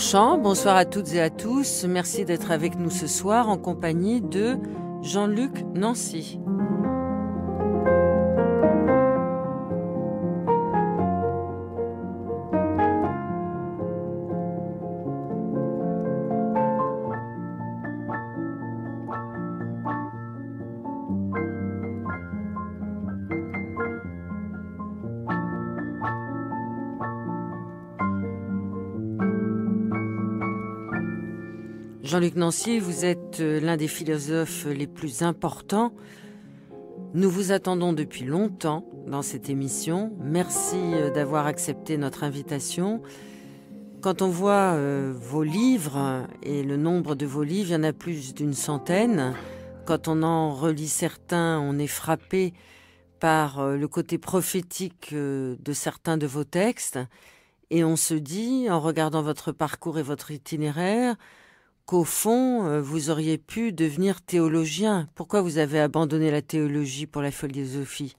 Bonsoir à toutes et à tous. Merci d'être avec nous ce soir en compagnie de Jean-Luc Nancy. Jean-Luc Nancy, vous êtes euh, l'un des philosophes les plus importants. Nous vous attendons depuis longtemps dans cette émission. Merci euh, d'avoir accepté notre invitation. Quand on voit euh, vos livres et le nombre de vos livres, il y en a plus d'une centaine. Quand on en relit certains, on est frappé par le côté prophétique de certains de vos textes. Et on se dit, en regardant votre parcours et votre itinéraire, qu'au fond, euh, vous auriez pu devenir théologien. Pourquoi vous avez abandonné la théologie pour la philosophie?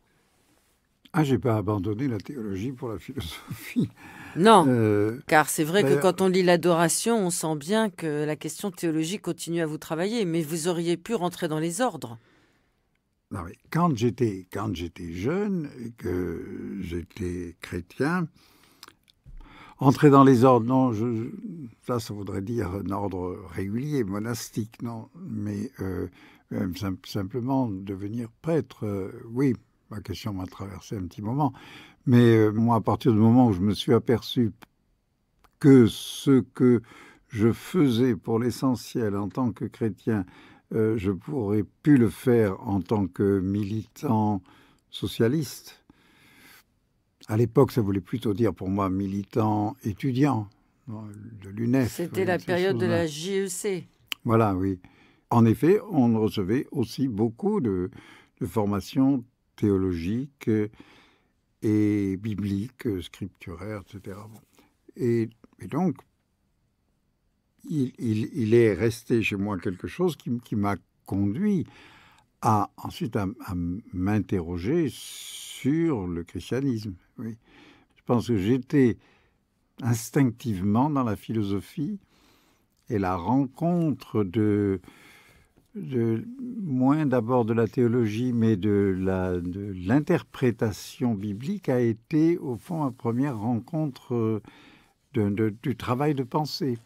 Ah, j'ai pas abandonné la théologie pour la philosophie. Non, euh, car c'est vrai que quand on lit l'adoration, on sent bien que la question théologique continue à vous travailler, mais vous auriez pu rentrer dans les ordres. Non, mais quand j'étais quand j'étais jeune et que j'étais chrétien, Entrer dans les ordres, non, je, ça, ça voudrait dire un ordre régulier, monastique, non, mais euh, simplement devenir prêtre, euh, oui, ma question m'a traversé un petit moment, mais euh, moi, à partir du moment où je me suis aperçu que ce que je faisais pour l'essentiel en tant que chrétien, je pourrais plus le faire en tant que militant socialiste, à l'époque, ça voulait plutôt dire pour moi militant étudiant de l'UNEF. C'était la période de la JEC. Voilà, oui. En effet, on recevait aussi beaucoup de, de formations théologiques et bibliques, scripturaires, etc. Et, donc, il, est resté chez moi quelque chose qui, m'a conduit à ensuite à m'interroger sur le christianisme. Oui. Je pense que j'étais instinctivement dans la philosophie et la rencontre de, moins d'abord de la théologie, mais de l'interprétation biblique a été au fond ma première rencontre de, du travail de pensée.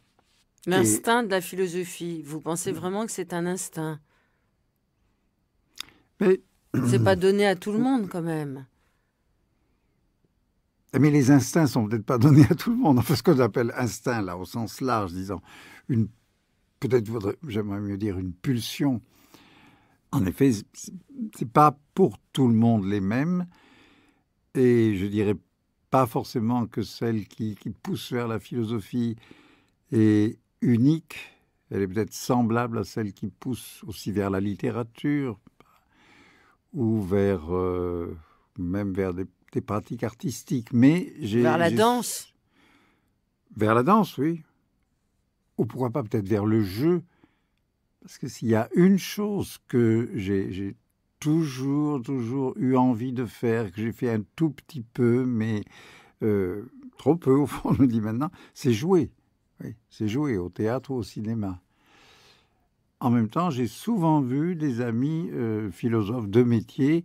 L'instinct de la philosophie. Vous pensez vraiment que c'est un instinct? Mais c'est pas donné à tout le monde quand même. Mais les instincts sont peut-être pas donnés à tout le monde. Enfin, ce qu'on appelle instinct, là, au sens large, disons, une, peut-être j'aimerais mieux dire une pulsion. En effet, c'est pas pour tout le monde les mêmes, et je dirais pas forcément que celle qui, qui pousse vers la philosophie est unique. Elle est peut-être semblable à celle qui pousse aussi vers la littérature, ou vers euh, même vers des, pratiques artistiques. Mais j'ai vers la danse. Vers la danse, oui. Ou pourquoi pas peut-être vers le jeu. Parce que s'il y a une chose que j'ai toujours, toujours eu envie de faire, que j'ai fait un tout petit peu, mais euh, trop peu au fond, je me dis maintenant, c'est jouer. Oui, c'est jouer au théâtre ou au cinéma. En même temps, j'ai souvent vu des amis euh, philosophes de métier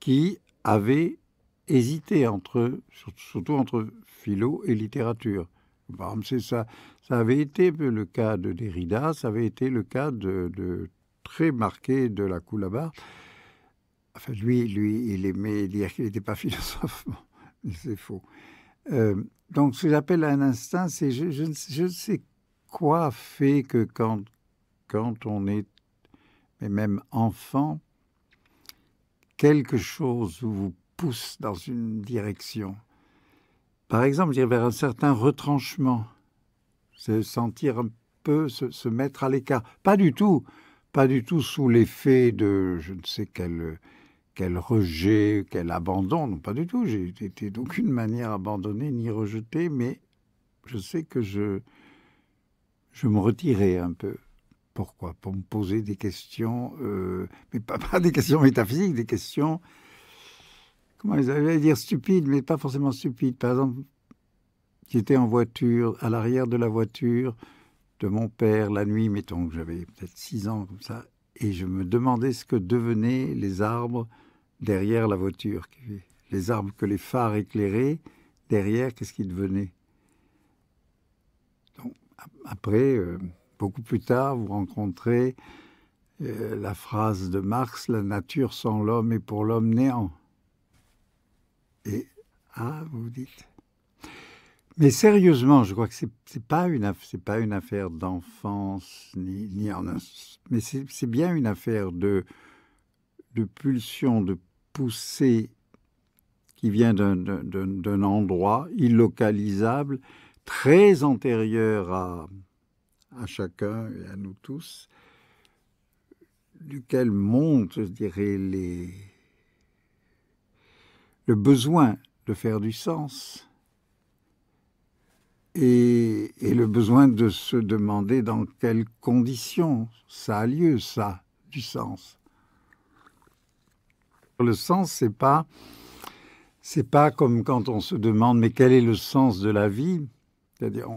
qui avaient hésité entre, surtout entre philo et littérature. Exemple, ça, ça avait été le cas de Derrida, ça avait été le cas de, très marqué de la Coulabar. Enfin, lui, lui, il aimait dire qu'il n'était pas philosophe. c'est faux. Euh, donc, ce que j'appelle un instinct, c'est je ne sais quoi fait que quand, quand on est, mais même enfant, quelque chose vous pousse dans une direction. Par exemple, je vers un certain retranchement, se sentir un peu, se, mettre à l'écart. Pas du tout, pas du tout sous l'effet de je ne sais quelle, quel rejet, quel abandon. Non, pas du tout. J'ai été d'aucune manière abandonné ni rejeté, mais je sais que je, je me retirais un peu. Pourquoi? Pour me poser des questions, euh, mais pas, des questions métaphysiques, des questions, comment allaient dire stupides, mais pas forcément stupides. Par exemple, j'étais en voiture, à l'arrière de la voiture de mon père, la nuit, mettons que j'avais peut-être six ans comme ça, et je me demandais ce que devenaient les arbres derrière la voiture. Les arbres que les phares éclairaient, derrière, qu'est-ce qu'ils devenaient? Après, euh, beaucoup plus tard, vous rencontrez euh, la phrase de Marx, la nature sans l'homme est pour l'homme néant. Et, ah, vous dites. Mais sérieusement, je crois que c'est n'est pas une pas une affaire d'enfance ni, ni en mais c'est bien une affaire de de pulsion, de poussée qui vient d'un endroit illocalisable, très antérieur à, à chacun et à nous tous, duquel monte, je dirais, le besoin de faire du sens et, et, le besoin de se demander dans quelles conditions ça a lieu, ça, du sens. Le sens, c'est pas, c'est pas comme quand on se demande mais quel est le sens de la vie? C'est-à-dire,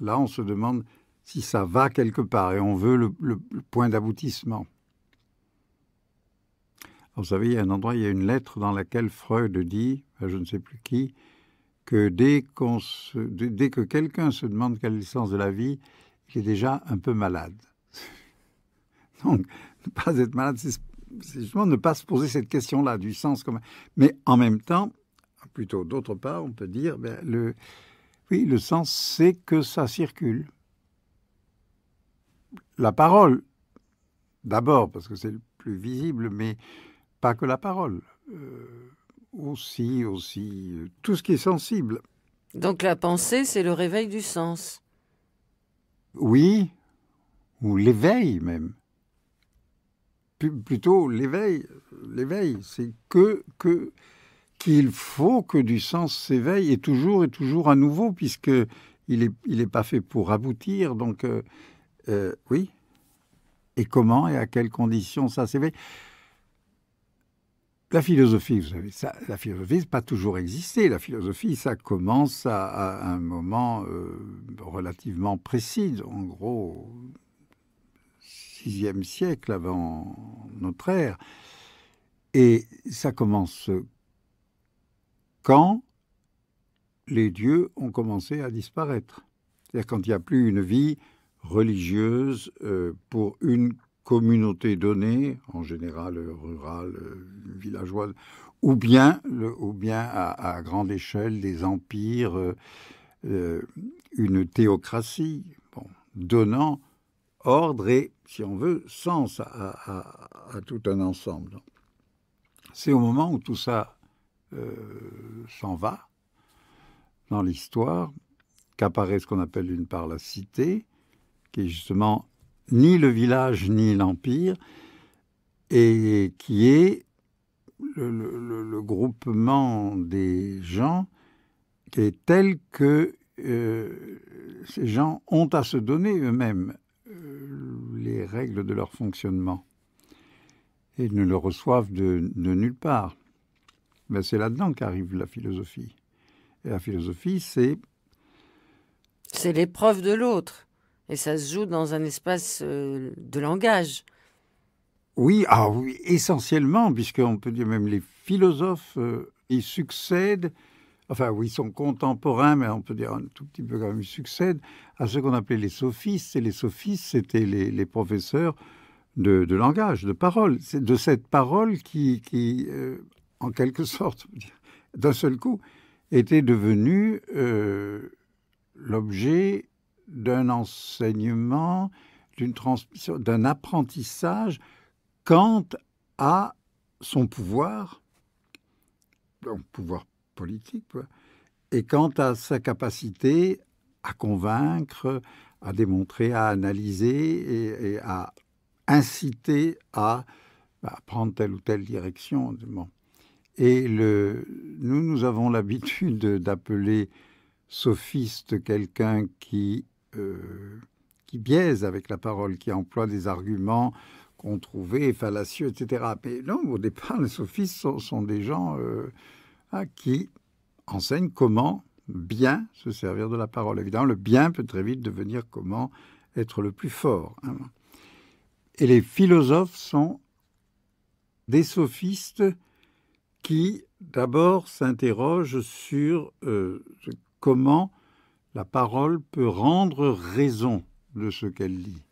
là, on se demande si ça va quelque part et on veut le, point d'aboutissement. Vous savez, il y a un endroit, il y a une lettre dans laquelle Freud dit, je ne sais plus qui, que dès, que quelqu'un se demande quel est le sens de la vie, il est déjà un peu malade. Donc, ne pas être malade, c'est justement ne pas se poser cette question-là du sens. Mais en même temps, plutôt d'autre part, on peut dire, ben, le, oui, le sens, c'est que ça circule. La parole, d'abord, parce que c'est le plus visible, mais pas que la parole. Euh, aussi, aussi, tout ce qui est sensible. Donc la pensée, c'est le réveil du sens. Oui, ou l'éveil même plutôt l'éveil. L'éveil, c'est que que qu'il faut que du sens s'éveille et toujours et toujours à nouveau, puisque il est il est pas fait pour aboutir. Donc euh, euh, oui. Et comment et à quelles conditions ça s'éveille La philosophie, vous savez, ça, la philosophie, n'a pas toujours existé. La philosophie, ça commence à, un moment euh, relativement précis. En gros, sixième siècle avant notre ère. Et ça commence quand les dieux ont commencé à disparaître. C'est-à-dire quand il n'y a plus une vie religieuse euh, pour une communauté donnée, en général rurale, euh, villageoise, ou bien, ou bien à, grande échelle des empires, euh, euh une théocratie, donnant ordre et, si on veut, sens à, tout un ensemble. C'est au moment où tout ça euh, s'en va dans l'histoire qu'apparaît ce qu'on appelle d'une part la cité, qui est justement ni le village ni l'empire, et qui est le, groupement des gens qui est tel que euh, ces gens ont à se donner eux-mêmes les règles de leur fonctionnement et ne le reçoivent de, de nulle part. Mais c'est là-dedans qu'arrive la philosophie. Et la philosophie, c'est... C'est l'épreuve de l'autre. Et ça se joue dans un espace euh, de langage. Oui, ah oui, essentiellement, puisqu'on peut dire même les philosophes, euh, ils succèdent enfin oui, ils sont contemporains, mais on peut dire un tout petit peu quand même, ils succèdent à ce qu'on appelait les sophistes. Et les sophistes, c'était les, professeurs de, langage, de parole. C'est de cette parole qui, qui euh, en quelque sorte, d'un seul coup, était devenue l'objet d'un enseignement, d'une transmission, d'un apprentissage quant à son pouvoir, donc pouvoir politique, et quant à sa capacité à convaincre, à démontrer, à analyser et, à inciter à bah, prendre telle ou telle direction. Et le, nous, nous avons l'habitude d'appeler sophiste quelqu'un qui, euh, qui biaise avec la parole, qui emploie des arguments qu'on trouvait fallacieux, etc. Mais non, au départ, les sophistes sont, des gens euh, ah, qui enseignent comment bien se servir de la parole. Évidemment, le bien peut très vite devenir comment être le plus fort. Hein. Et les philosophes sont des sophistes qui d'abord s'interrogent sur euh, comment la parole peut rendre raison de ce qu'elle dit.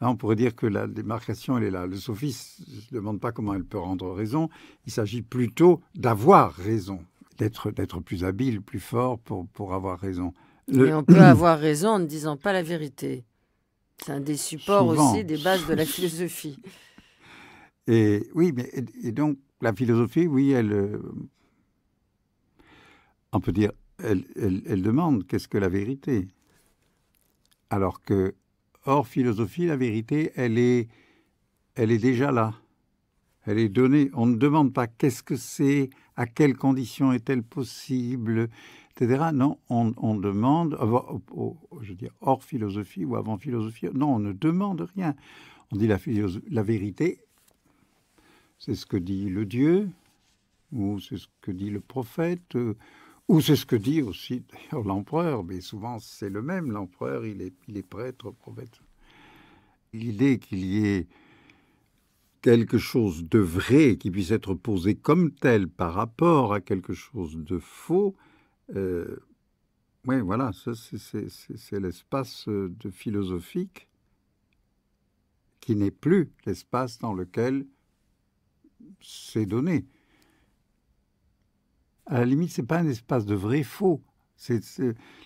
Là, on pourrait dire que la démarcation, elle est là. Le sophiste ne demande pas comment elle peut rendre raison, il s'agit plutôt d'avoir raison, d'être, plus habile, plus fort pour, pour avoir raison. Mais on peut avoir raison en ne disant pas la vérité. C'est un des supports aussi des bases de la philosophie. Et oui, mais et donc la philosophie, oui, elle, euh, on peut dire, elle, demande qu'est-ce que la vérité? Alors que hors philosophie, la vérité, elle est, elle est déjà là. Elle est donnée. On ne demande pas qu'est-ce que c'est, à quelles conditions est-elle possible, etc. Non, on, on demande, je veux dire, hors philosophie ou avant philosophie, non, on ne demande rien. On dit la, la vérité, c'est ce que dit le Dieu, ou c'est ce que dit le prophète, ou c'est ce que dit aussi l'empereur, mais souvent c'est le même, l'empereur, il est, il est prêtre, prophète. L'idée qu'il y ait quelque chose de vrai qui puisse être posé comme tel par rapport à quelque chose de faux, euh, oui, voilà, c'est l'espace de philosophique qui n'est plus l'espace dans lequel c'est donné. À la limite, c'est pas un espace de vrai-faux. C'est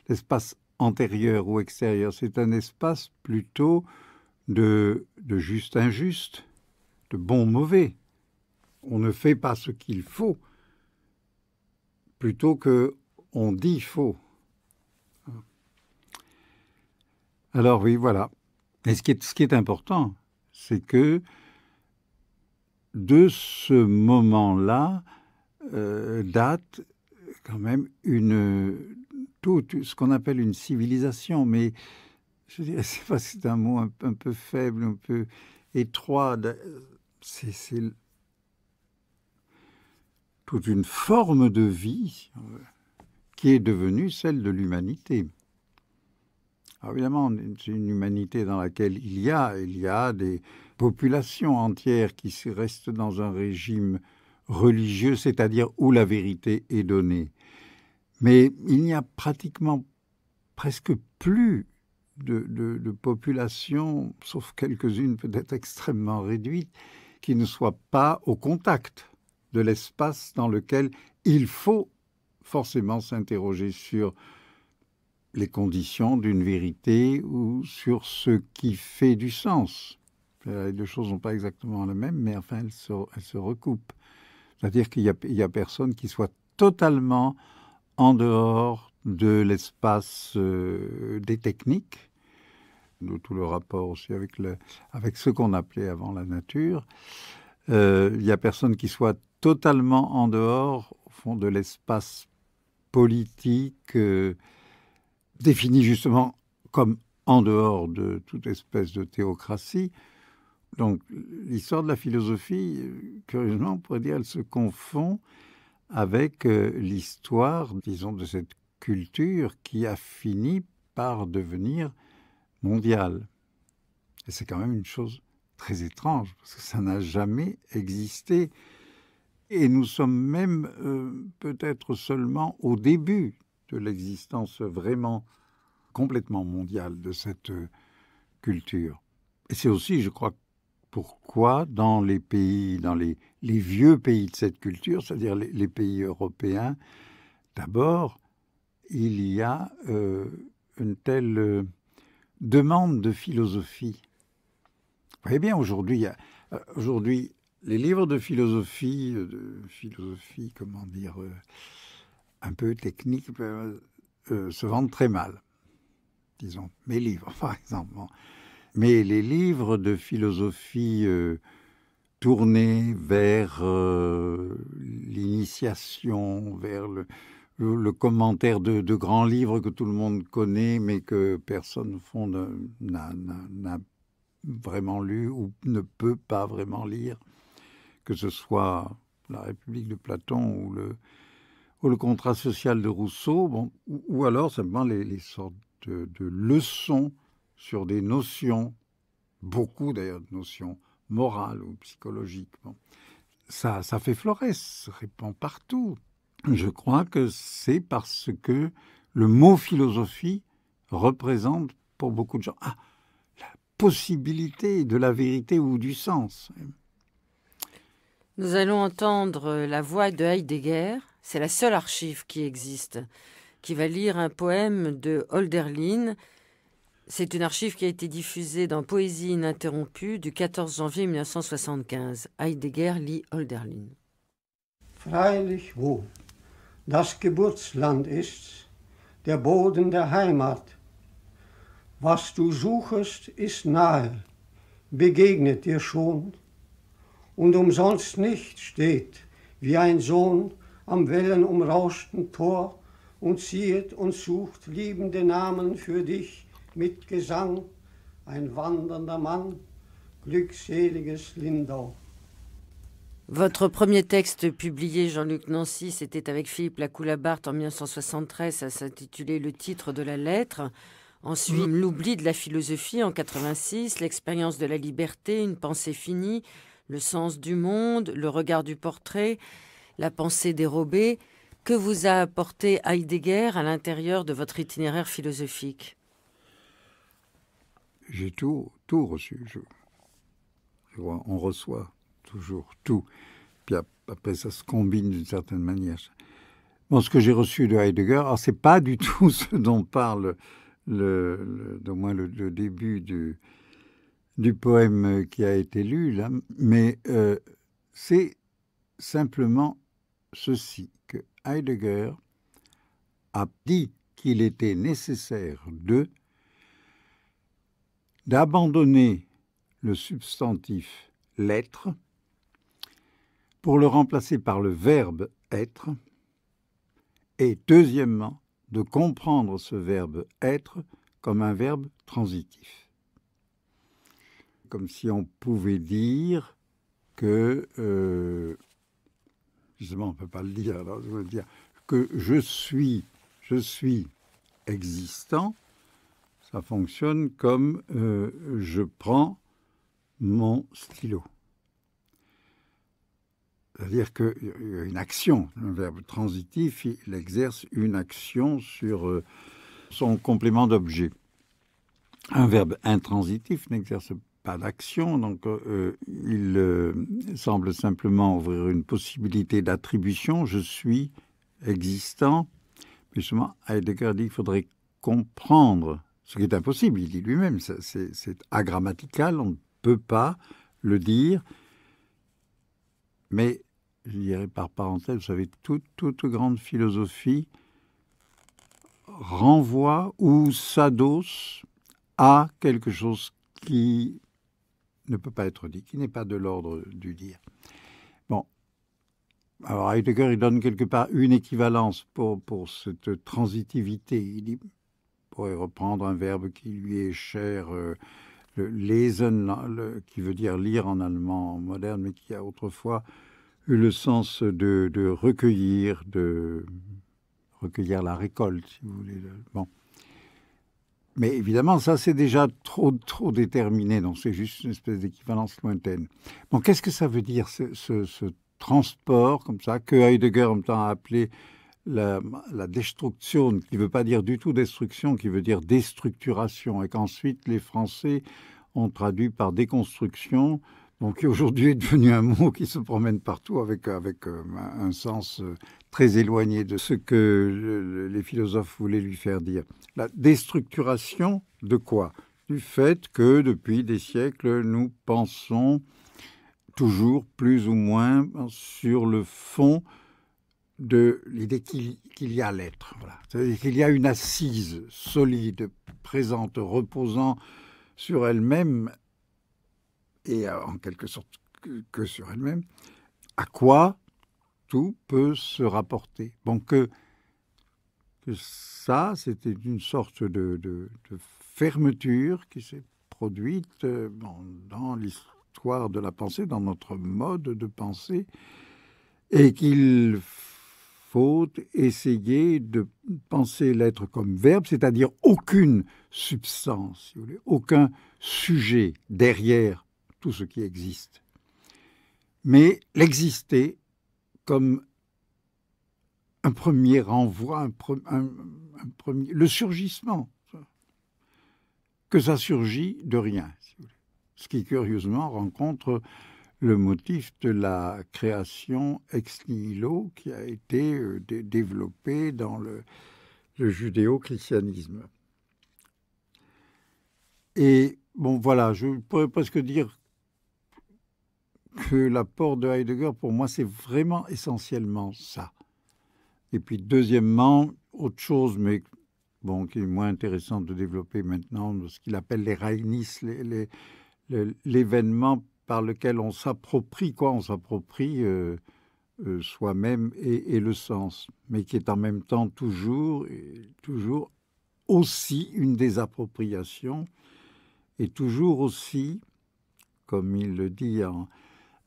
l'espace antérieur ou extérieur. C'est un espace plutôt de, de juste-injuste, de bon-mauvais. On ne fait pas ce qu'il faut, plutôt que on dit faux. Alors oui, voilà. Et ce qui est, ce qui est important, c'est que de ce moment-là euh, date quand même une tout ce qu'on appelle une civilisation, mais je dirais c'est pas c'est un mot un, peu faible, un peu étroit. C'est toute une forme de vie qui est devenue celle de l'humanité. évidemment, c'est une humanité dans laquelle il y a, il y a des, population entière qui reste dans un régime religieux, c'est-à-dire où la vérité est donnée. Mais il n'y a pratiquement presque plus de, de population, sauf quelques-unes peut-être extrêmement réduites, qui ne soient pas au contact de l'espace dans lequel il faut forcément s'interroger sur les conditions d'une vérité ou sur ce qui fait du sens. Les deux choses n'ont pas exactement la même, mais enfin, elles se, elles se recoupent. C'est-à-dire qu'il n'y a, personne qui soit totalement en dehors de l'espace euh, des techniques, de tout le rapport aussi avec, ce qu'on appelait avant la nature. Euh, il n'y a personne qui soit totalement en dehors, au fond, de l'espace politique défini justement comme en dehors de toute espèce de théocratie, donc l'histoire de la philosophie, curieusement, on pourrait dire, elle se confond avec euh, l'histoire, disons, de cette culture qui a fini par devenir mondiale. Et c'est quand même une chose très étrange, parce que ça n'a jamais existé. Et nous sommes même euh, peut-être seulement au début de l'existence vraiment complètement mondiale de cette euh, culture. Et c'est aussi, je crois, pourquoi dans les pays, dans les, vieux pays de cette culture, c'est-à-dire les, pays européens, d'abord, il y a euh, une telle euh, demande de philosophie. Vous voyez bien, aujourd'hui, euh, aujourd'hui, les livres de philosophie, de philosophie, comment dire, un peu technique, se vendent très mal. Disons, mes livres, par exemple. Mais les livres de philosophie euh, tourné vers l'initiation, vers le, commentaire de, grands livres que tout le monde connaît, mais que personne, au fond, n'a vraiment lu ou ne peut pas vraiment lire, que ce soit la République de Platon ou le, ou le contrat social de Rousseau, bon, ou, alors simplement les, sortes de, leçons sur des notions, beaucoup d'ailleurs de notions morales ou psychologiques. Ça, ça fait florès, se répand partout. Je crois que c'est parce que le mot philosophie représente pour beaucoup de gens ah, la possibilité de la vérité ou du sens. Nous allons entendre la voix de Heidegger. C'est la seule archive qui existe, qui va lire un poème de Holderlin. C'est une archive qui a été diffusée dans Poésie ininterrompue du 14 janvier 1975. Heidegger lit Holderlin. Freilich wo das Geburtsland ist, der Boden der Heimat. Was du suchest, ist nahe, begegnet dir schon, und umsonst nicht steht, wie ein Sohn am wellenumrauschten Tor und ziehet und sucht liebende Namen für dich mit Gesang, ein wandernder Mann, glückseliges Lindau. Votre premier texte publié, Jean-Luc Nancy, c'était avec Philippe Lacoulabart en 1973. Ça s'intitulait Le titre de la lettre. Ensuite, mm. L'oubli de la philosophie en 86, L'expérience de la liberté, Une pensée finie, Le sens du monde, Le regard du portrait, La pensée dérobée. Que vous a apporté Heidegger à l'intérieur de votre itinéraire philosophique? J'ai tout, tout reçu. on reçoit toujours tout. Puis après, ça se combine d'une certaine manière. Bon, ce que j'ai reçu de Heidegger, alors c'est pas du tout ce dont parle le, moins le, début du, poème qui a été lu mais euh, c'est simplement ceci que Heidegger a dit qu'il était nécessaire de d'abandonner le substantif l'être pour le remplacer par le verbe être, et deuxièmement, de comprendre ce verbe être comme un verbe transitif. Comme si on pouvait dire que, euh, justement, on ne peut pas le dire, je veux dire que je suis, je suis existant, ça fonctionne comme euh, je prends mon stylo. C'est-à-dire qu'il y a une action, un verbe transitif, il exerce une action sur euh, son complément d'objet. Un verbe intransitif n'exerce pas d'action, donc euh, il semble simplement ouvrir une possibilité d'attribution. Je suis existant. Mais justement, Heidegger dit qu'il faudrait comprendre, ce qui est impossible, il dit lui-même, c'est agrammatical, on ne peut pas le dire, mais je dirais par parenthèse, vous savez, toute, grande philosophie renvoie ou s'adosse à quelque chose qui ne peut pas être dit, qui n'est pas de l'ordre du dire. Bon. Alors Heidegger, il donne quelque part une équivalence pour, pour cette transitivité. Il dit, pourrait reprendre un verbe qui lui est cher, euh, le lesen, le, qui veut dire lire en allemand moderne, mais qui a autrefois le sens de, recueillir, de recueillir la récolte, si vous voulez. Bon. Mais évidemment, ça, c'est déjà trop, trop déterminé, donc c'est juste une espèce d'équivalence lointaine. Bon, qu'est-ce que ça veut dire, ce, transport, comme ça, que Heidegger, en même temps, a appelé la, destruction, qui ne veut pas dire du tout destruction, qui veut dire déstructuration, et qu'ensuite les Français ont traduit par déconstruction, donc qui aujourd'hui est devenu un mot qui se promène partout avec, avec euh, un sens euh, très éloigné de ce que les philosophes voulaient lui faire dire. La déstructuration de quoi? Du fait que depuis des siècles, nous pensons toujours plus ou moins sur le fond de l'idée qu'il y a l'être. Voilà. C'est-à-dire qu'il y a une assise solide, présente, reposant sur elle-même et euh, en quelque sorte que, sur elle-même, à quoi tout peut se rapporter? Bon, que, ça, c'était une sorte de, de, fermeture qui s'est produite euh, dans l'histoire de la pensée, dans notre mode de pensée, et qu'il faut essayer de penser l'être comme verbe, c'est-à-dire aucune substance, aucun sujet derrière tout ce qui existe, mais l'exister comme un premier envoi, un, premier, le surgissement, que ça surgit de rien, ce qui curieusement rencontre le motif de la création ex nihilo qui a été euh, développé dans le, judéo-christianisme. Et bon, voilà, je pourrais presque dire que l'apport de Heidegger, pour moi, c'est vraiment essentiellement ça. Et puis, deuxièmement, autre chose, mais bon, qui est moins intéressant de développer maintenant, ce qu'il appelle les Rainis, l'événement par lequel on s'approprie quoi, on s'approprie euh, euh, soi-même et, le sens, mais qui est en même temps toujours, toujours aussi une désappropriation et toujours aussi, comme il le dit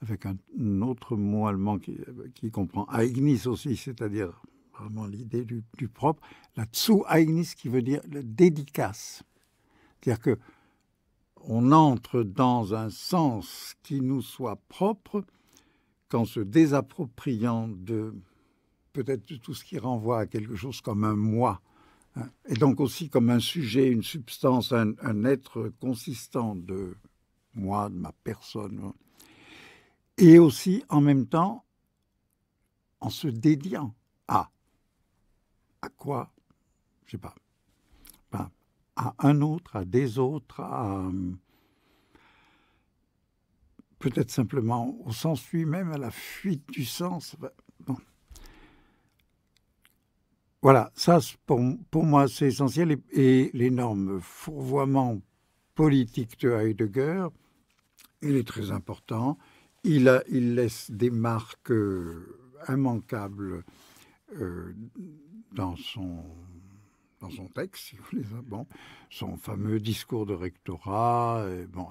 avec un, autre mot allemand qui, comprend Eignis aussi, c'est-à-dire vraiment l'idée du, propre, la Zu-Eignis qui veut dire le dédicace. C'est-à-dire que on entre dans un sens qui nous soit propre qu'en se désappropriant de peut-être tout ce qui renvoie à quelque chose comme un moi, hein, et donc aussi comme un sujet, une substance, un, être consistant de moi, de ma personne, hein. et aussi en même temps en se dédiant à à quoi, je sais pas, à un autre, à des autres, à peut-être simplement au sens lui-même, à la fuite du sens. Voilà, ça pour, pour moi c'est essentiel et, l'énorme fourvoiement politique de Heidegger, il est très important. Il, a, il laisse des marques euh, immanquables euh, dans son dans son texte, si vous voulez, bon, son fameux discours de rectorat. Et, bon,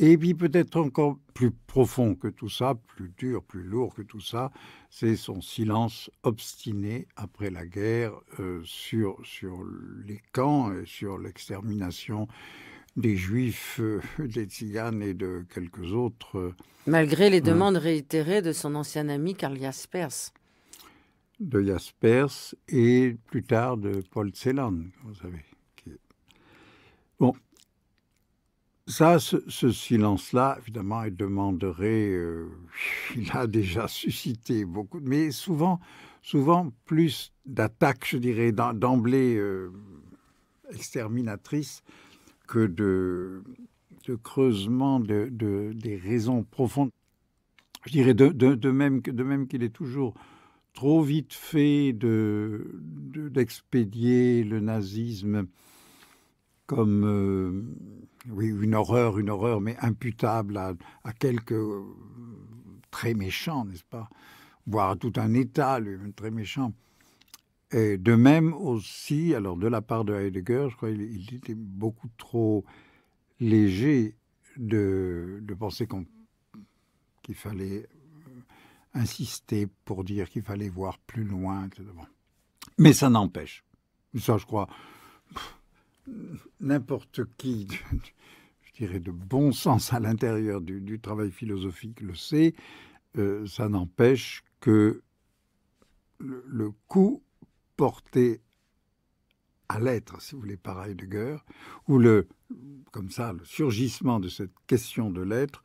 et puis peut-être encore plus profond que tout ça, plus dur, plus lourd que tout ça, c'est son silence obstiné après la guerre euh, sur, sur les camps et sur l'extermination des juifs, euh, des tziganes et de quelques autres. Euh, Malgré les demandes réitérées de son ancien ami Karl Jaspers de Jaspers et plus tard de Paul Celan, vous savez. Bon, ça, ce, silence-là, évidemment, il demanderait, euh, il a déjà suscité beaucoup, mais souvent, souvent plus d'attaques, je dirais, d'emblée euh, exterminatrices que de, creusement de, des raisons profondes. Je dirais de, de même qu'il est toujours trop vite fait de, d'expédier le nazisme comme euh, oui, une horreur, une horreur, mais imputable à, à quelques euh, très méchants, n'est-ce pas? Voire à tout un État, lui, très méchant. Et de même aussi, alors de la part de Heidegger, je crois qu'il était beaucoup trop léger de, de penser qu'il fallait insister pour dire qu'il fallait voir plus loin. Mais ça n'empêche. Ça, je crois, n'importe qui, je dirais, de bon sens à l'intérieur du, travail philosophique le sait. Euh, ça n'empêche que le, coup porté à l'être, si vous voulez, par Heidegger, ou le, comme ça, le surgissement de cette question de l'être,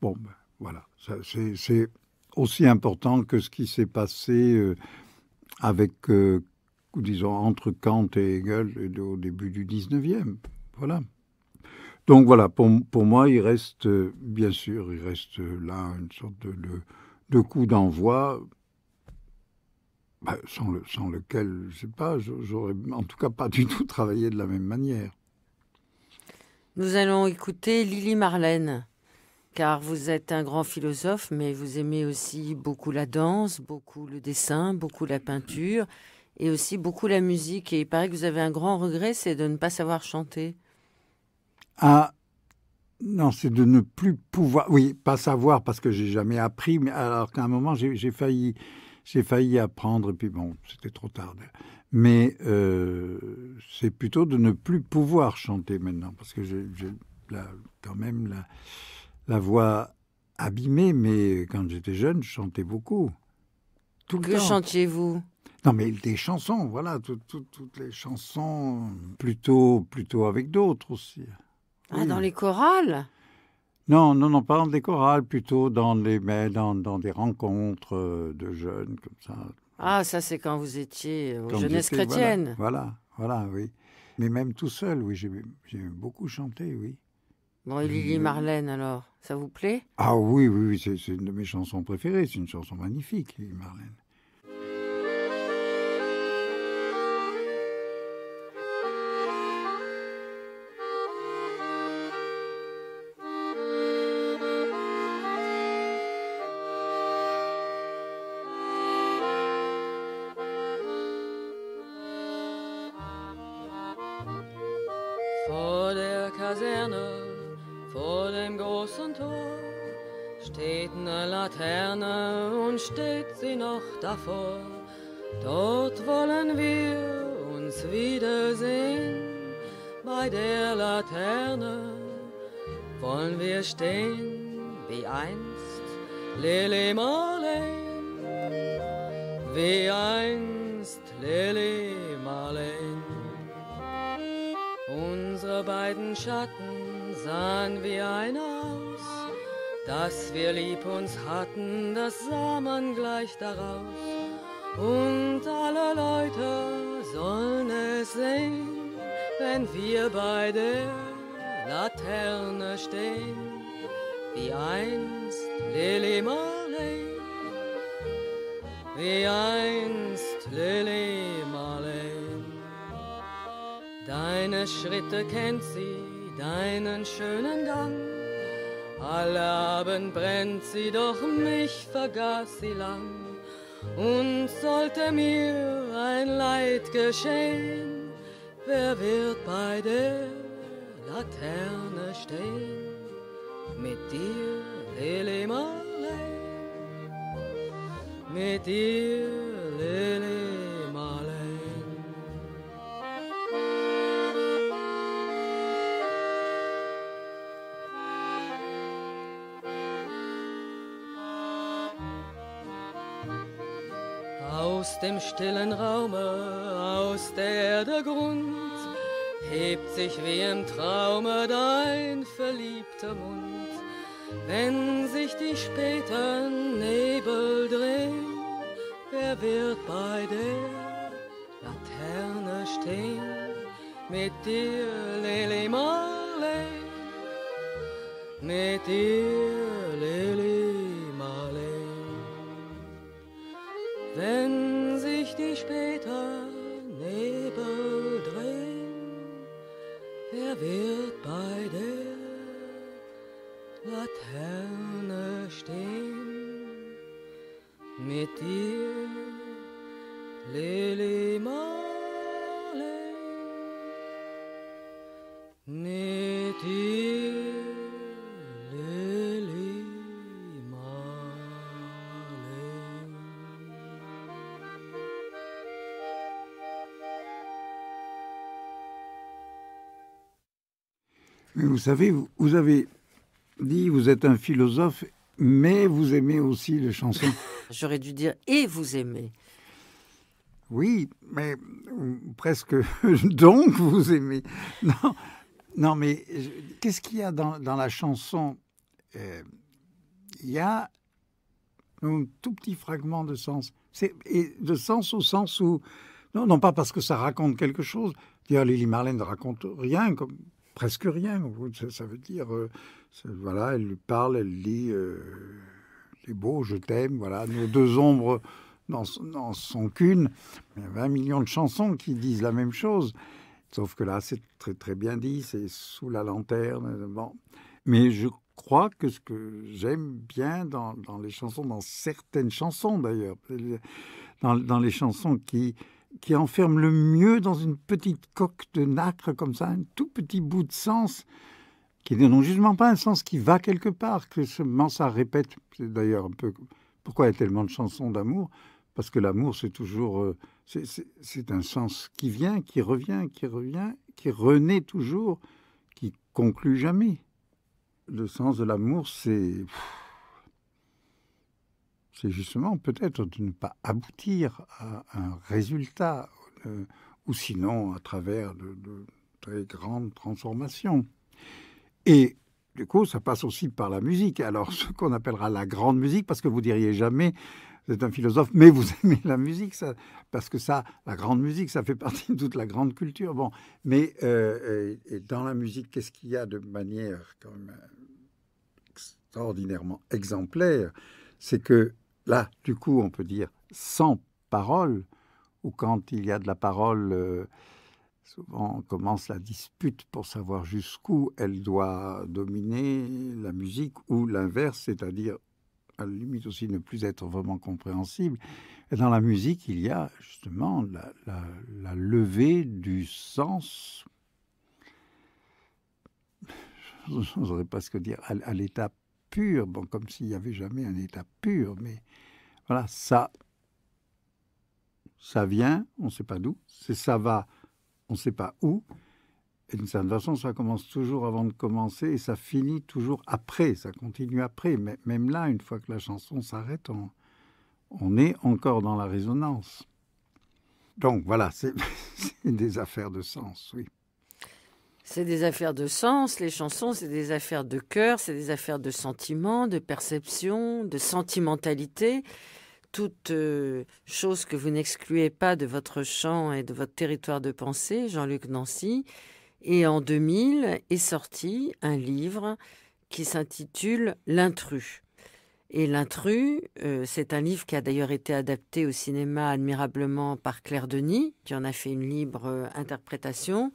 bon, ben, voilà, c'est aussi important que ce qui s'est passé euh, avec, euh, disons, entre Kant et Hegel au début du 19e. Voilà. Donc voilà, pour, moi, il reste, bien sûr, il reste là une sorte de, coup d'envoi bah, sans, le, sans lequel, je sais pas, j'aurais en tout cas pas du tout travaillé de la même manière. Nous allons écouter Lily Marlène car vous êtes un grand philosophe, mais vous aimez aussi beaucoup la danse, beaucoup le dessin, beaucoup la peinture, et aussi beaucoup la musique. Et il paraît que vous avez un grand regret, c'est de ne pas savoir chanter. Ah, non, c'est de ne plus pouvoir. Oui, pas savoir parce que j'ai jamais appris, mais alors qu'à un moment j'ai failli, j'ai failli apprendre et puis bon, c'était trop tard. Mais euh, c'est plutôt de ne plus pouvoir chanter maintenant parce que j'ai quand même la, la voix abîmée, mais quand j'étais jeune, je chantais beaucoup. Tout que chantiez-vous? Non, mais des chansons, voilà, toutes les chansons, plutôt, plutôt avec d'autres aussi. Ah, dans les chorales? Non, non, non, pas dans des chorales, plutôt dans, les, dans, dans des rencontres euh, de jeunes, comme ça. Ah, ça, c'est quand vous étiez aux jeunesses chrétiennes. Voilà, voilà, oui. Mais même tout seul, oui, j'ai beaucoup chanté, oui. Bon, et Lily Marlène, alors, ça vous plaît? Ah oui, oui, c'est une de mes chansons préférées. C'est une chanson magnifique, Marlène. Bei der Laterne wollen wir stehen wie einst Lily Marlene. Wie einst Lily Marlene. Unsere beiden Schatten sahen wie ein aus dass wir lieb uns hatten, das sah man gleich daraus. Und alle Leute sollen es sehen, wenn wir bei der Laterne stehen, wie einst Lily Marley, wie einst Lily Marley. Deine Schritte kennt sie, deinen schönen Gang alle Abend brennt sie, doch mich vergaß sie lang. Und sollte mir ein Leid geschehen, wer wird bei der Laterne stehen? Mit dir, Lili Marley, mit dir, Lili Aus dem stillen Raume, aus der der Grund, hebt sich wie im Traume dein verliebter Mund. Wenn sich die späten Nebel drehen, wer wird bei der Laterne stehen? Mit dir, Lili Marley, mit dir, wird bei der Laterne stehen? Mit dir, Marley, vous savez, vous avez dit, vous êtes un philosophe, mais vous aimez aussi les chansons. J'aurais dû dire et vous aimez. Oui, mais presque donc vous aimez. Non, non mais qu'est-ce qu'il y a dans, la chanson? Euh, Il y a un tout petit fragment de sens. C'est de sens au sens où non, non pas parce que ça raconte quelque chose. D'ailleurs, Lily Marlène ne raconte rien, comme presque rien. Ça, veut dire, euh, voilà, elle lui parle, elle dit euh, C'est beau, je t'aime. Voilà, nos deux ombres n'en sont qu'une. Il y a 20 millions de chansons qui disent la même chose. Sauf que là, c'est très très bien dit, c'est sous la lanterne. Bon. Mais je crois que ce que j'aime bien dans, dans, les chansons, dans certaines chansons d'ailleurs, dans, dans, les chansons qui, qui enferment le mieux dans une petite coque de nacre comme ça, un tout petit bout de sens, qui n'est non justement pas un sens qui va quelque part, que seulement ça répète. C'est d'ailleurs un peu pourquoi il y a tellement de chansons d'amour Parce que l'amour, c'est toujours, euh, c'est un sens qui vient, qui revient, qui revient, qui renaît toujours, qui conclut jamais. Le sens de l'amour, c'est c'est justement peut-être de ne pas aboutir à un résultat, euh, ou sinon à travers de, très grandes transformations. Et du coup, ça passe aussi par la musique. Alors, ce qu'on appellera la grande musique, parce que vous diriez jamais, vous êtes un philosophe, mais vous aimez la musique, ça, parce que ça, la grande musique, ça fait partie de toute la grande culture. Bon, mais euh, dans la musique, qu'est-ce qu'il y a de manière quand même extraordinairement exemplaire? C'est que là, du coup, on peut dire sans parole, ou quand il y a de la parole. Euh, Souvent, on commence la dispute pour savoir jusqu'où elle doit dominer la musique ou l'inverse, c'est-à-dire à la limite aussi ne plus être vraiment compréhensible. Dans la musique, il y a justement la, levée du sens, j'oserais presque dire, à, l'état pur, bon, comme s'il n'y avait jamais un état pur, mais voilà, ça, ça vient, on ne sait pas d'où, c'est ça va on ne sait pas où. Et d'une certaine façon, ça commence toujours avant de commencer et ça finit toujours après, ça continue après. Mais même là, une fois que la chanson s'arrête, on, on est encore dans la résonance. Donc voilà, c'est des affaires de sens, oui. C'est des affaires de sens, les chansons, c'est des affaires de cœur, c'est des affaires de sentiments, de perception, de sentimentalité toute euh, chose que vous n'excluez pas de votre champ et de votre territoire de pensée, Jean-Luc Nancy. Et en 2000 est sorti un livre qui s'intitule L'intrus. Et L'intrus, euh, c'est un livre qui a d'ailleurs été adapté au cinéma admirablement par Claire Denis, qui en a fait une libre euh, interprétation.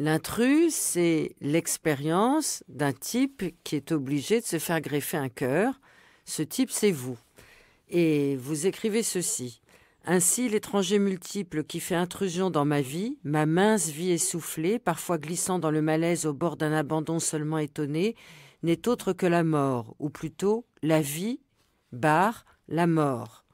L'intrus, c'est l'expérience d'un type qui est obligé de se faire greffer un cœur. Ce type, c'est vous. Et vous écrivez ceci. Ainsi, l'étranger multiple qui fait intrusion dans ma vie, ma mince vie essoufflée, parfois glissant dans le malaise au bord d'un abandon seulement étonné, n'est autre que la mort, ou plutôt la vie, barre, la mort.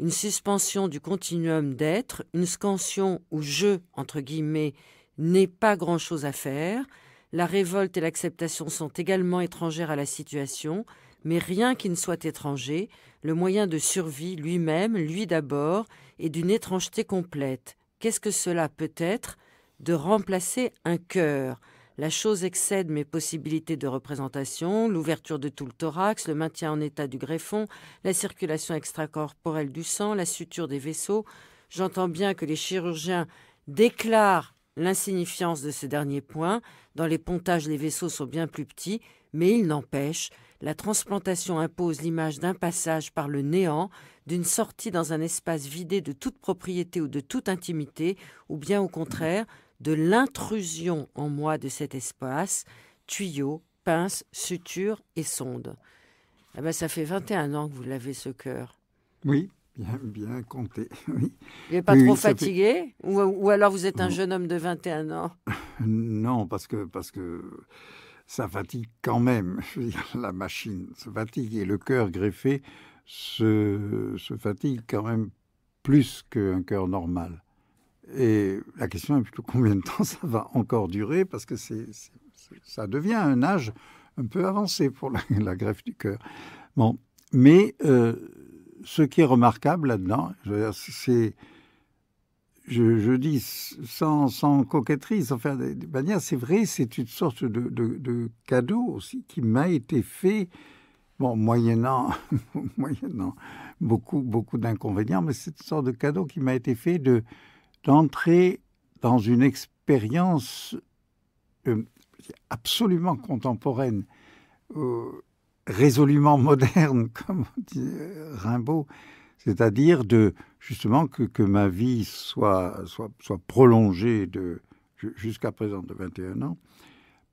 Une suspension du continuum d'être, une scansion où je, entre guillemets, n'ai pas grand-chose à faire, la révolte et l'acceptation sont également étrangères à la situation, mais rien qui ne soit étranger, le moyen de survie lui-même, lui d'abord, est d'une étrangeté complète. Qu'est-ce que cela peut être? De remplacer un cœur. La chose excède mes possibilités de représentation, l'ouverture de tout le thorax, le maintien en état du greffon, la circulation extracorporelle du sang, la suture des vaisseaux. J'entends bien que les chirurgiens déclarent l'insignifiance de ce dernier point. Dans les pontages, les vaisseaux sont bien plus petits, mais il n'empêche, la transplantation impose l'image d'un passage par le néant, d'une sortie dans un espace vidé de toute propriété ou de toute intimité, ou bien au contraire, de l'intrusion en moi de cet espace, tuyau, pince, suture et sonde. Eh ben, ça fait 21 ans que vous l'avez ce cœur. Oui, bien, bien compté. Oui. N'est pas Oui, trop fait- fatigué ou, ou alors vous êtes un jeune homme de 21 ans? Non, parce que, parce que ça fatigue quand même. Je veux dire, la machine se fatigue et le cœur greffé se, se fatigue quand même plus qu'un cœur normal. Et la question est plutôt combien de temps ça va encore durer, parce que c'est, ça devient un âge un peu avancé pour la, la greffe du cœur. Bon, mais euh, ce qui est remarquable là-dedans, c'est je, dis sans, sans coquetterie, sans faire c'est vrai, c'est une sorte de cadeau aussi qui m'a été fait, bon, moyennant, moyennant beaucoup, beaucoup d'inconvénients, mais c'est une sorte de cadeau qui m'a été fait de d'entrer dans une expérience euh, absolument contemporaine, euh, résolument moderne, comme dit Rimbaud, c'est-à-dire de justement que, que ma vie soit, soit, soit prolongée de ju- jusqu'à présent de 21 ans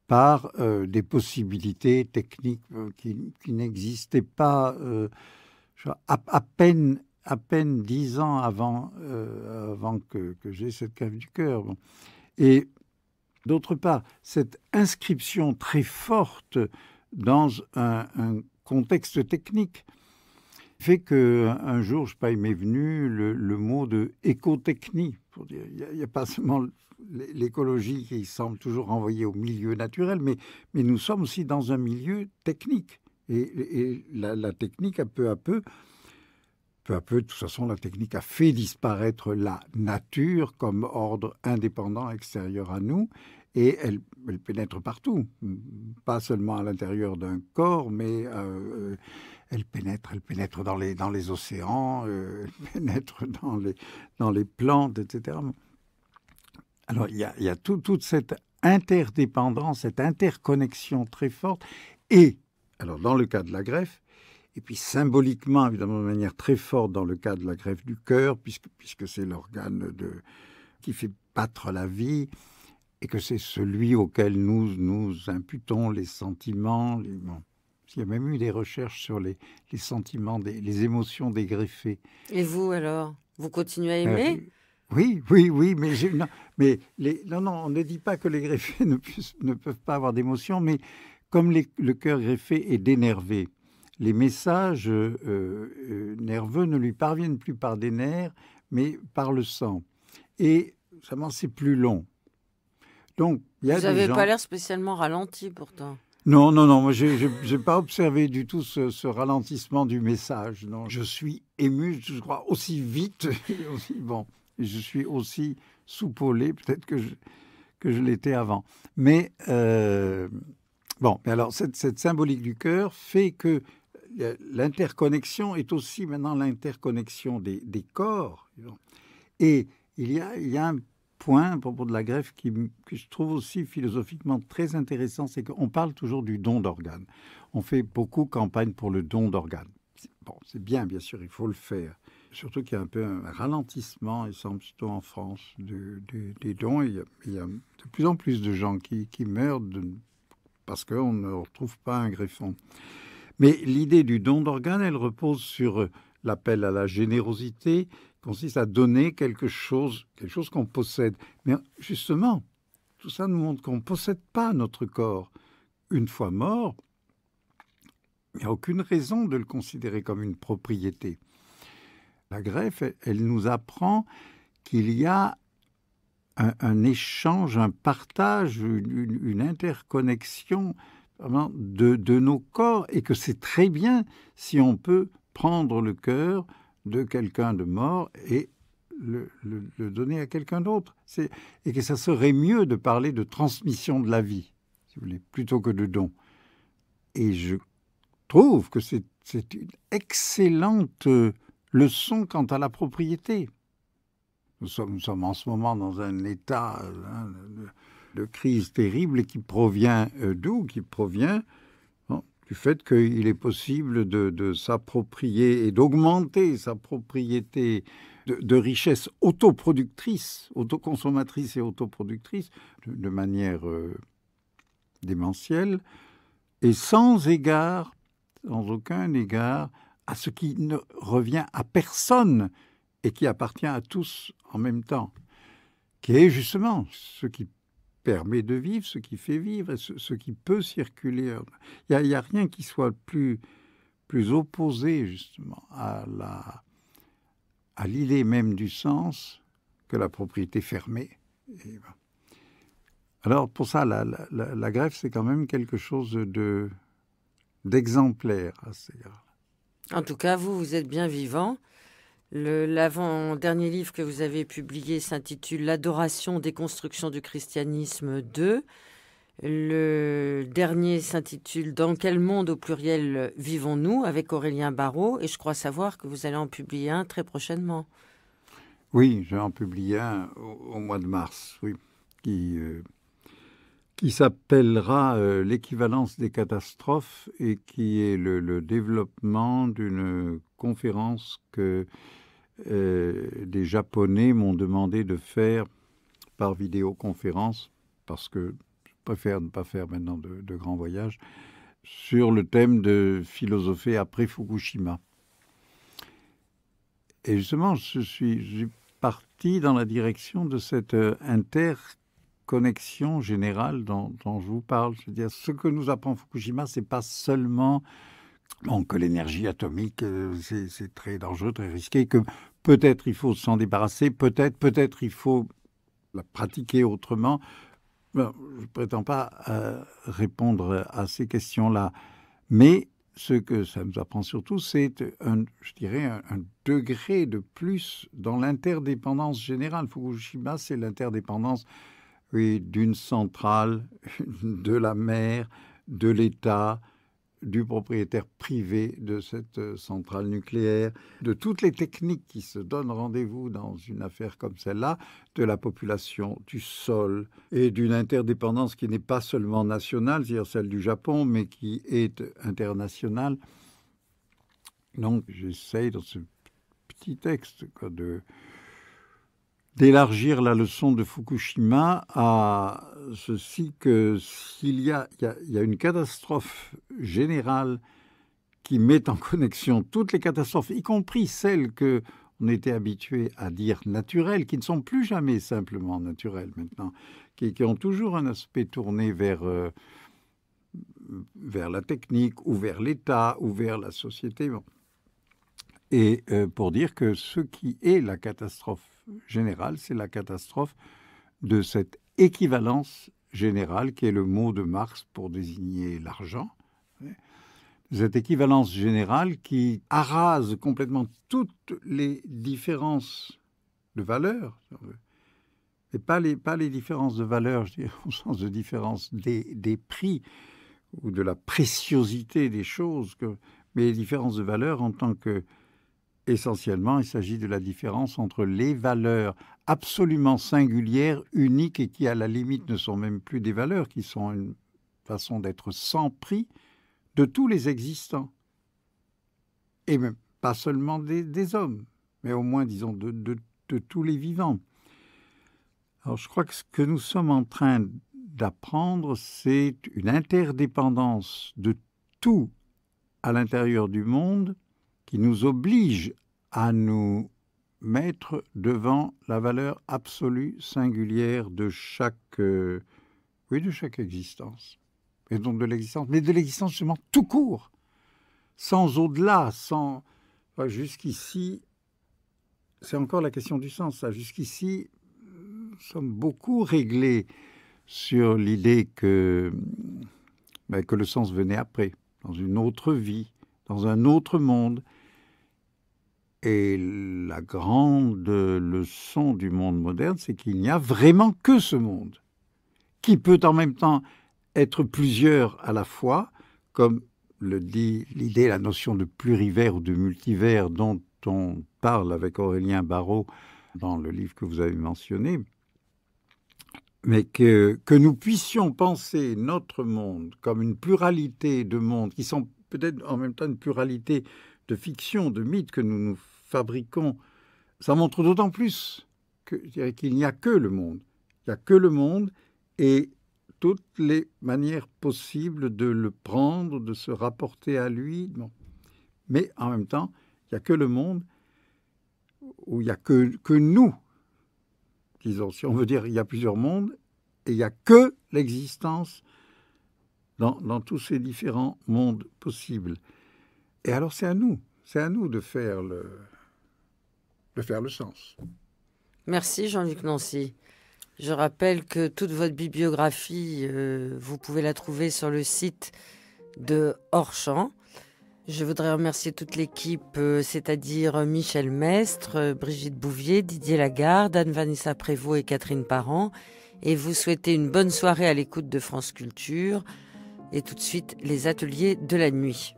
par euh, des possibilités techniques euh, qui, n'existaient pas euh, à, peine à peine dix ans avant, avant que, que j'ai cette cave du cœur. Et d'autre part, cette inscription très forte dans un, contexte technique fait que un jour, je sais pas, il m'est venu le, mot de écotechnie. Pour il n'y a, pas seulement l'écologie qui semble toujours renvoyer au milieu naturel, mais, mais nous sommes aussi dans un milieu technique. Et, la, la, technique, a peu à peu, peu à peu, de toute façon, la technique a fait disparaître la nature comme ordre indépendant extérieur à nous, et elle, pénètre partout, pas seulement à l'intérieur d'un corps, mais euh, elle pénètre, elle pénètre dans les, océans, euh, pénètre dans les, plantes, etc. Alors il y a, toute cette interdépendance, cette interconnexion très forte, et alors dans le cas de la greffe, et puis symboliquement, évidemment, de manière très forte dans le cas de la greffe du cœur, puisque, puisque c'est l'organe qui fait battre la vie, et que c'est celui auquel nous nous imputons les sentiments. Les. Il y a même eu des recherches sur les, les sentiments, des, les émotions des greffés. Et vous alors? Vous continuez à aimer? Euh, Oui, oui, oui, mais, non, mais les, non, non, on ne dit pas que les greffés ne, puissent, ne peuvent pas avoir d'émotions, mais comme les, le cœur greffé est dénervé, les messages euh, euh, nerveux ne lui parviennent plus par des nerfs, mais par le sang. Et ça c'est plus long. Donc, il y a Vous n'avez gens... pas l'air spécialement ralenti pourtant. Non, non, non, moi je n'ai pas observé du tout ce, ce, ralentissement du message. Non, je suis ému, je crois, aussi vite, aussi, bon, et je suis aussi soupolé, peut-être que je, que je l'étais avant. Mais euh, bon, mais alors cette, cette symbolique du cœur fait que l'interconnexion est aussi maintenant l'interconnexion des, des, corps. Et il y a, il y a un point à propos de la greffe qui, que je trouve aussi philosophiquement très intéressant, c'est qu'on parle toujours du don d'organes. On fait beaucoup campagne pour le don d'organes. Bon, c'est bien, bien sûr, il faut le faire. Surtout qu'il y a un peu un ralentissement, il semble surtout en France, de, de, des dons. Il y, a, de plus en plus de gens qui, qui meurent parce qu'on ne retrouve pas un greffon. Mais l'idée du don d'organes, elle repose sur l'appel à la générosité, consiste à donner quelque chose, quelque chose qu'on possède. Mais justement, tout ça nous montre qu'on ne possède pas notre corps. Une fois mort, il n'y a aucune raison de le considérer comme une propriété. La greffe, elle nous apprend qu'il y a un, échange, un partage, une, une interconnexion de, de, nos corps et que c'est très bien si on peut prendre le cœur, de quelqu'un de mort et le, donner à quelqu'un d'autre. Et que ça serait mieux de parler de transmission de la vie, si vous voulez, plutôt que de don. Et je trouve que c'est une excellente leçon quant à la propriété. Nous sommes, en ce moment dans un état hein, de, de, crise terrible qui provient euh, d'où? Qui provient du fait qu'il est possible de, s'approprier et d'augmenter sa propriété de, de richesse autoproductrice, autoconsommatrice et autoproductrice de, de manière euh, démentielle et sans égard, sans aucun égard à ce qui ne revient à personne et qui appartient à tous en même temps, qui est justement ce qui permet de vivre, ce qui fait vivre, ce, ce qui peut circuler. Il n'y a, rien qui soit plus, plus opposé justement à l'idée même du sens que la propriété fermée. Et, alors pour ça, la, la, greffe, c'est quand même quelque chose de d'exemplaire En tout cas, vous, vous êtes bien vivant. L'avant-dernier livre que vous avez publié s'intitule L'adoration des constructions du christianisme 2. Le dernier s'intitule Dans quel monde au pluriel vivons-nous avec Aurélien Barrault et je crois savoir que vous allez en publier un très prochainement. Oui, je vais en publier un au, au mois de mars, oui, qui, euh, qui s'appellera euh, l'équivalence des catastrophes et qui est le, le développement d'une conférence que euh, des Japonais m'ont demandé de faire par vidéoconférence parce que préfère ne pas faire maintenant de, grands voyages, sur le thème de philosopher après Fukushima. Et justement, je suis, je parti dans la direction de cette euh, interconnexion générale dont, je vous parle. C'est-à-dire, ce que nous apprend Fukushima, c'est pas seulement que l'énergie atomique, euh, c'est très dangereux, très risqué, que peut-être il faut s'en débarrasser, peut-être, peut-être il faut la pratiquer autrement. Je ne prétends pas euh, répondre à ces questions-là, mais ce que ça nous apprend surtout, c'est je dirais, un, degré de plus dans l'interdépendance générale. Fukushima, c'est l'interdépendance d'une centrale, de la mer, de l'État, du propriétaire privé de cette euh, centrale nucléaire, de toutes les techniques qui se donnent rendez-vous dans une affaire comme celle-là, de la population, du sol et d'une interdépendance qui n'est pas seulement nationale, c'est-à-dire celle du Japon, mais qui est internationale. Donc j'essaye dans ce petit texte de d'élargir la leçon de Fukushima à ceci que s'il y a, une catastrophe générale qui met en connexion toutes les catastrophes, y compris celles que on était habitué à dire naturelles, qui ne sont plus jamais simplement naturelles maintenant, qui, ont toujours un aspect tourné vers, euh, vers la technique ou vers l'État ou vers la société. Et euh, pour dire que ce qui est la catastrophe générale, c'est la catastrophe de cette équivalence générale qui est le mot de Marx pour désigner l'argent. Cette équivalence générale qui arrase complètement toutes les différences de valeur, et pas les, pas les différences de valeur, je au sens de différence des, des prix ou de la préciosité des choses, mais les différences de valeur en tant que Essentiellement, il s'agit de la différence entre les valeurs absolument singulières, uniques et qui, à la limite, ne sont même plus des valeurs, qui sont une façon d'être sans prix de tous les existants. Et même pas seulement des, hommes, mais au moins, disons, de tous les vivants. Alors, je crois que ce que nous sommes en train d'apprendre, c'est une interdépendance de tout à l'intérieur du monde qui nous oblige à nous mettre devant la valeur absolue, singulière de chaque, euh, oui, de chaque existence. Et donc de l'existence, mais de l'existence justement tout court, sans au-delà, sans jusqu'ici. C'est encore la question du sens. Jusqu'ici, nous sommes beaucoup réglés sur l'idée que, ben, que le sens venait après, dans une autre vie, dans un autre monde. Et la grande leçon du monde moderne, c'est qu'il n'y a vraiment que ce monde, qui peut en même temps être plusieurs à la fois, comme le dit l'idée, la notion de plurivers ou de multivers dont on parle avec Aurélien Barrault dans le livre que vous avez mentionné, mais que, que nous puissions penser notre monde comme une pluralité de mondes qui sont peut-être en même temps une pluralité de fiction, de mythes que nous nous fabriquons, ça montre d'autant plus qu'il qu n'y a que le monde. Il n'y a que le monde et toutes les manières possibles de le prendre, de se rapporter à lui. Mais en même temps, il n'y a que le monde où il n'y a que, que nous. Disons, si on veut dire il y a plusieurs mondes, et il n'y a que l'existence dans, tous ces différents mondes possibles. Et alors c'est à nous, c'est à nous de faire le, faire le sens. Merci Jean-Luc Nancy. Je rappelle que toute votre bibliographie, euh, vous pouvez la trouver sur le site de Orchamp. Je voudrais remercier toute l'équipe, euh, c'est-à-dire Michel Mestre, Brigitte Bouvier, Didier Lagarde, Anne-Vanessa Prévost et Catherine Parent. Et vous souhaitez une bonne soirée à l'écoute de France Culture. Et tout de suite, les ateliers de la nuit.